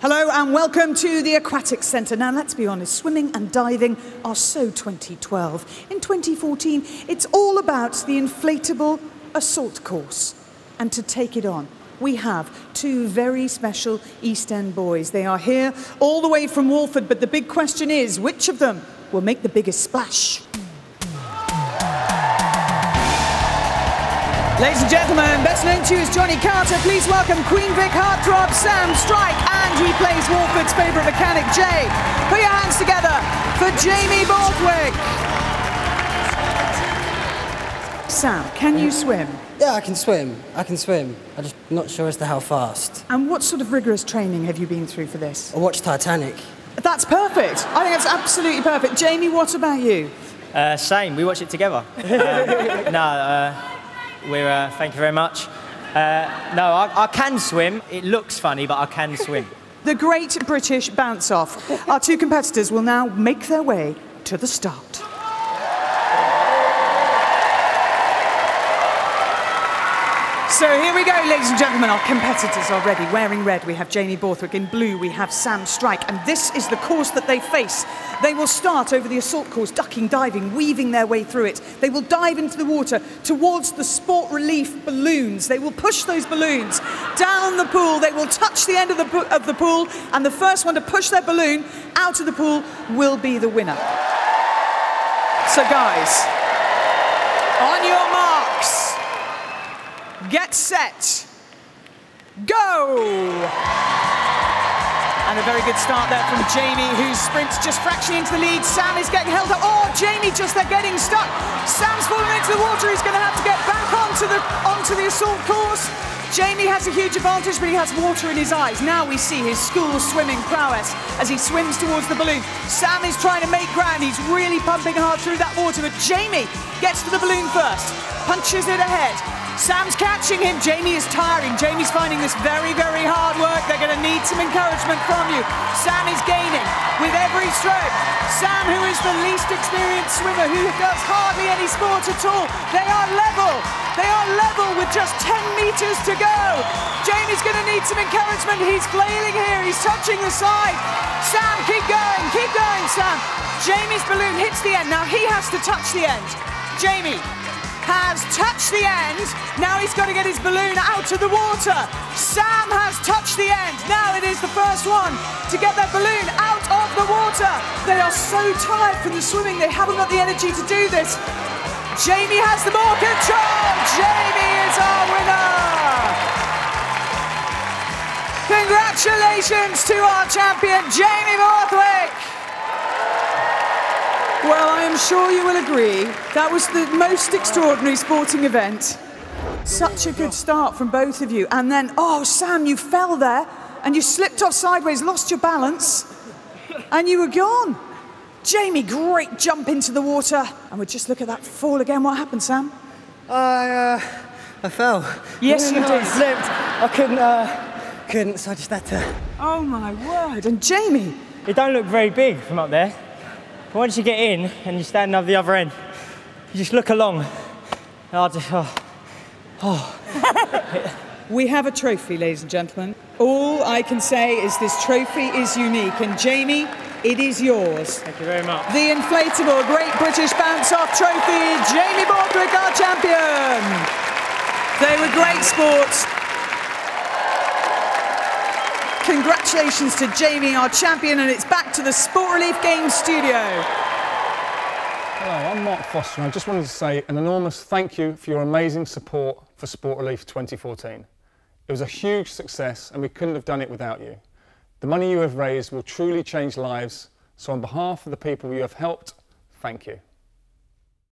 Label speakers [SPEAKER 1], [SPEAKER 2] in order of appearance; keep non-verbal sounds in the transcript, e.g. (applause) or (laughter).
[SPEAKER 1] Hello and welcome to the Aquatic Centre. Now, let's be honest, swimming and diving are so 2012. In 2014, it's all about the inflatable assault course. And to take it on, we have two very special East End boys. They are here all the way from Walford, but the big question is which of them will make the biggest splash? Ladies and gentlemen, best known to you as Johnny Carter, please welcome Queen Vic heartthrob Sam Strike, and he plays Walford's favourite mechanic, Jay. Put your hands together for Jamie Borthwick. Sam, can you swim?
[SPEAKER 2] Yeah, I can swim. I can swim. I'm just not sure as to how fast.
[SPEAKER 1] And what sort of rigorous training have you been through for this?
[SPEAKER 2] I watched Titanic.
[SPEAKER 1] That's perfect. I think that's absolutely perfect. Jamie, what about you?
[SPEAKER 3] Uh, same. We watch it together. Um, (laughs) no, uh, we're. Uh, thank you very much. Uh, no, I, I can swim. It looks funny, but I can swim. (laughs)
[SPEAKER 1] The Great British Bounce Off. Our two competitors will now make their way to the start. So here we go, ladies and gentlemen. Our competitors are ready, wearing red. We have Jamie Borthwick in blue. We have Sam Strike, and this is the course that they face. They will start over the assault course, ducking, diving, weaving their way through it. They will dive into the water towards the sport relief balloons. They will push those balloons down the pool. They will touch the end of the, of the pool, and the first one to push their balloon out of the pool will be the winner. So, guys, on your marks. Get set. Go! And a very good start there from Jamie, who sprints just fractionally into the lead. Sam is getting held up. Oh, Jamie just there getting stuck. Sam's falling into the water. He's going to have to get back onto the onto the assault course. Jamie has a huge advantage, but he has water in his eyes. Now we see his school swimming prowess as he swims towards the balloon. Sam is trying to make ground. He's really pumping hard through that water, but Jamie gets to the balloon first, punches it ahead. Sam's catching him. Jamie is tiring. Jamie's finding this very, very hard work. They're going to need some encouragement from you. Sam is gaining with every stroke. Sam, who is the least experienced swimmer, who does hardly any sport at all, they are level. They are level with just 10 metres to go. Jamie's going to need some encouragement. He's flailing here. He's touching the side. Sam, keep going. Keep going, Sam. Jamie's balloon hits the end. Now he has to touch the end. Jamie, has touched the end. Now he's got to get his balloon out of the water. Sam has touched the end. Now it is the first one to get their balloon out of the water. They are so tired from the swimming, they haven't got the energy to do this. Jamie has the more control. Jamie is our winner. Congratulations to our champion, Jamie Borthwick. Well, I am sure you will agree that was the most extraordinary sporting event. Such a good start from both of you. And then, oh, Sam, you fell there and you slipped off sideways, lost your balance, and you were gone. Jamie, great jump into the water. And we'll just look at that fall again. What happened, Sam?
[SPEAKER 2] I, uh, I fell.
[SPEAKER 1] Yes, you (laughs)
[SPEAKER 2] I slipped. I couldn't, uh, couldn't, so I just had to.
[SPEAKER 1] Oh, my word. And Jamie,
[SPEAKER 3] It don't look very big from up there, but once you get in and you stand on the other end, you just look along. And I just, oh, oh. (laughs)
[SPEAKER 1] we have a trophy, ladies and gentlemen. All I can say is this trophy is unique. And Jamie, it is yours.
[SPEAKER 3] thank you very much.
[SPEAKER 1] The inflatable Great British Bounce Off Trophy, Jamie Borthwick, our champion. They were great sports. Congratulations to Jamie, our champion, and it's back to the Sport Relief Games studio.
[SPEAKER 4] Hello, I'm Mark Foster, and I just wanted to say an enormous thank you for your amazing support for Sport Relief 2014. It was a huge success, and we couldn't have done it without you. The money you have raised will truly change lives, so on behalf of the people you have helped, thank you.